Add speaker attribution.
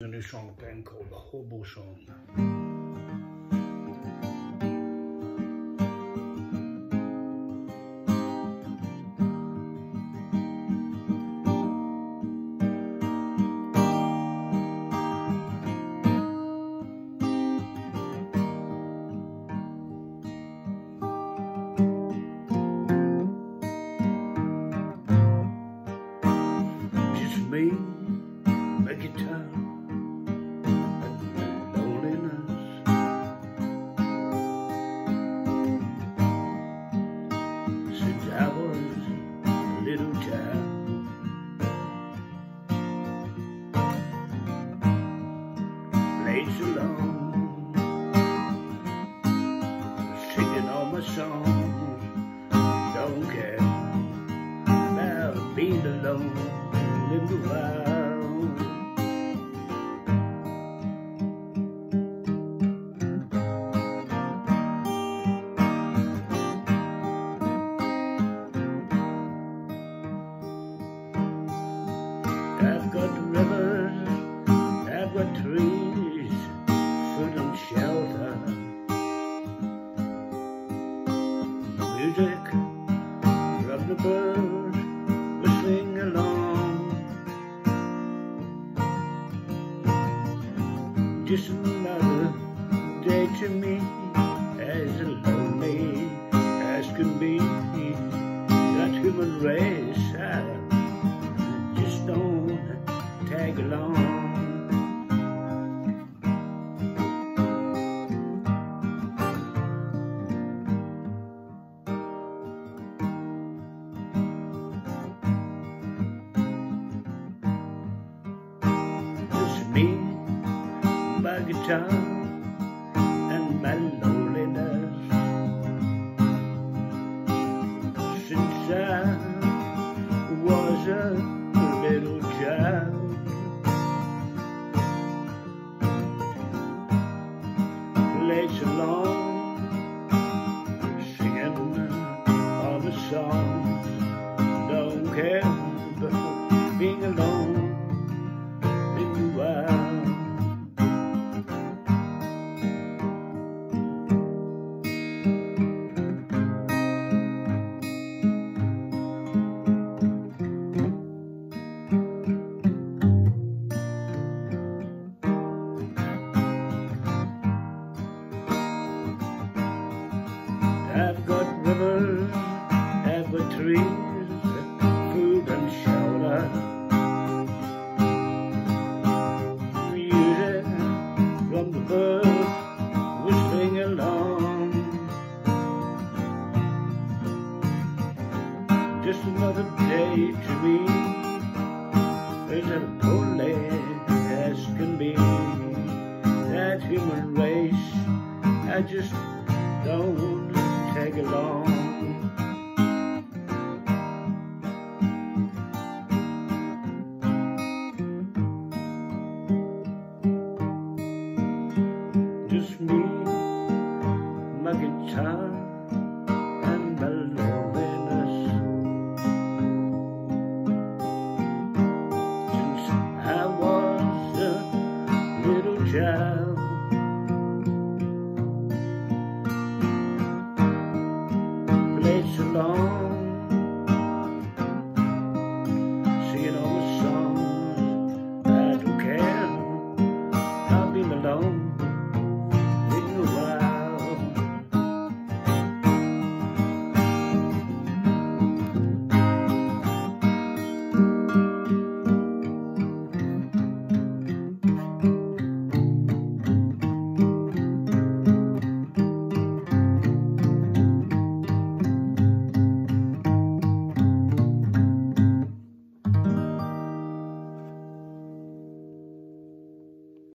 Speaker 1: a new song band called the Hobo Song. Just me, so long, singing all my songs. Don't care about being alone in the wild. Just another day to me, as lonely as can be. That human race, I just don't tag along. And my loneliness. Since I was a little child, played so I've got rivers, I've got trees, food and shelter. From the along. Just another day to me, is as lonely as can be. That human race, I just don't tag long